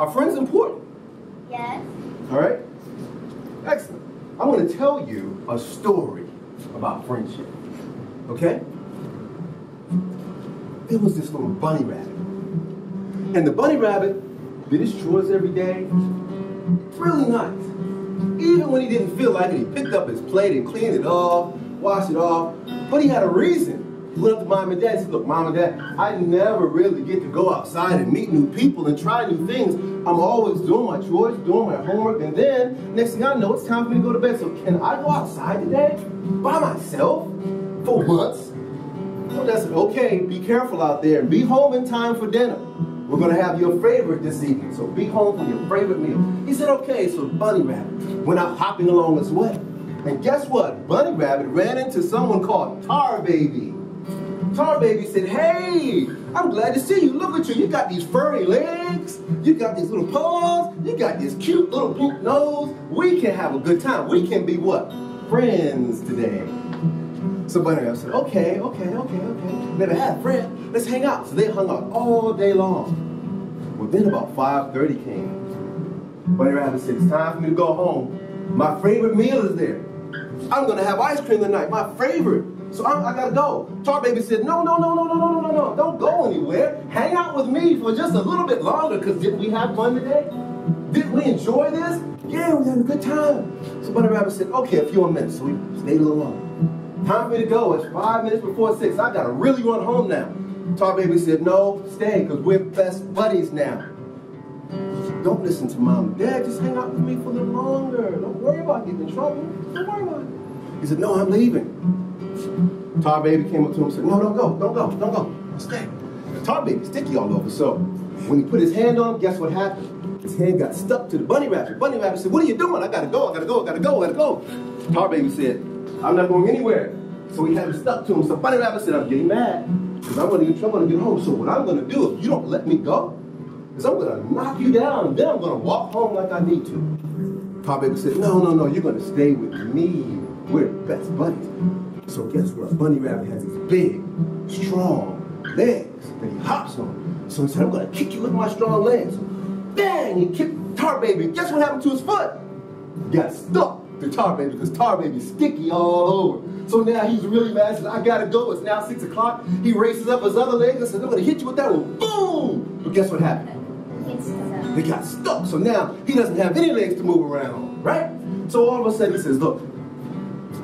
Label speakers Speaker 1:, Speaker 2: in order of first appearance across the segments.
Speaker 1: Are friends important?
Speaker 2: Yes.
Speaker 1: All right? Excellent. I'm going to tell you a story about friendship. Okay? There was this little bunny rabbit. And the bunny rabbit did his chores every day. Really nice. Even when he didn't feel like it, he picked up his plate and cleaned it off, washed it off. But he had a reason. To mom and dad said, look, mom and dad, I never really get to go outside and meet new people and try new things. I'm always doing my chores, doing my homework, and then next thing I know, it's time for me to go to bed. So can I go outside today by myself for once? Well, that's okay. Be careful out there be home in time for dinner. We're going to have your favorite this evening, so be home for your favorite meal. He said, okay, so Bunny Rabbit went out hopping along his way. And guess what? Bunny Rabbit ran into someone called Tar Baby. Tar Baby said, hey, I'm glad to see you. Look at you. You got these furry legs. You got these little paws. You got this cute little pink nose. We can have a good time. We can be what? Friends today. So Bunny Rabbit said, okay, okay, okay, okay. Never had a friend. Let's hang out. So they hung out all day long. Well, then about 5.30 came. Bunny Rabbit said, it's time for me to go home. My favorite meal is there. I'm going to have ice cream tonight. My favorite. So I'm, I gotta go. Tar Baby said, no, no, no, no, no, no, no, no, no. Don't go anywhere. Hang out with me for just a little bit longer, because didn't we have fun today? Didn't we enjoy this? Yeah, we had a good time. So Bunny Rabbit said, okay, a few more minutes. So we stayed a little longer. Time for me to go. It's five minutes before six. I gotta really run home now. Tar Baby said, no, stay, because we're best buddies now. Don't listen to mom and dad. Just hang out with me for a little longer. Don't worry about getting in trouble. Don't worry about it. He said, no, I'm leaving. Tar Baby came up to him and said, no, don't go, don't go, don't go. Stay. Tar Baby sticky all over. So when he put his hand on him, guess what happened? His hand got stuck to the bunny rabbit. Bunny rabbit said, what are you doing? I gotta go, I gotta go, I gotta go, I gotta go. Tar Baby said, I'm not going anywhere. So he had him stuck to him. So Bunny Rabbit said, I'm getting mad because I'm to get in trouble to get home. So what I'm to do if you don't let me go is I'm to knock you down and then I'm to walk home like I need to. Tar Baby said, no, no, no, you're to stay with me. We're best buddies. So guess what? Bunny Rabbit has these big, strong legs that he hops on. So he said, I'm to kick you with my strong legs. Bang! He kicked Tar Baby. Guess what happened to his foot? He got stuck to Tar Baby because Tar Baby's sticky all over. So now he's really mad. Says, I gotta go. It's now six o'clock. He races up his other leg and says, I'm gonna hit you with that one. Boom! But guess what happened? They got stuck. So now he doesn't have any legs to move around, right? So all of a sudden he says, look,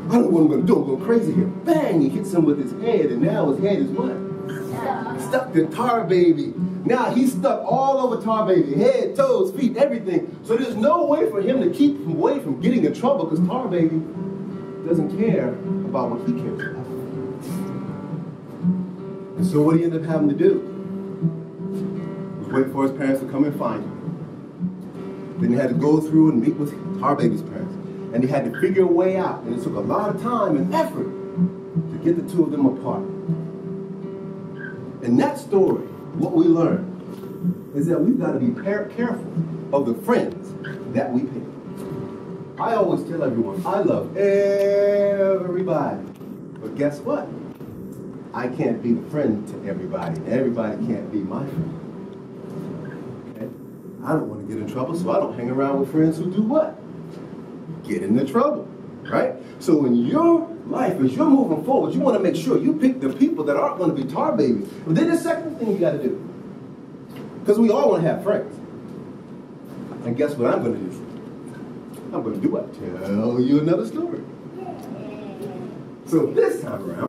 Speaker 1: I don't know what I'm gonna do. I'm going crazy here. Bang! He hits him with his head, and now his head is what? Stuck to Tar Baby. Now he's stuck all over Tar Baby, head, toes, feet, everything. So there's no way for him to keep away from getting in trouble because Tar Baby doesn't care about what he cares about. And so what he ended up having to do was wait for his parents to come and find him. Then he had to go through and meet with Tar Baby's parents. And he had to figure a way out. And it took a lot of time and effort to get the two of them apart. In that story, what we learn is that we've got to be careful of the friends that we pick. I always tell everyone, I love everybody. But guess what? I can't be the friend to everybody. Everybody can't be my friend. Okay? I don't want to get in trouble, so I don't hang around with friends who do what? Get into trouble. Right? So in your life, as you're moving forward, you want to make sure you pick the people that aren't going to be tar babies. But then the second thing you got to do, because we all want to have friends. And guess what I'm going to do? I'm going to do what? Tell you another story. So this time around,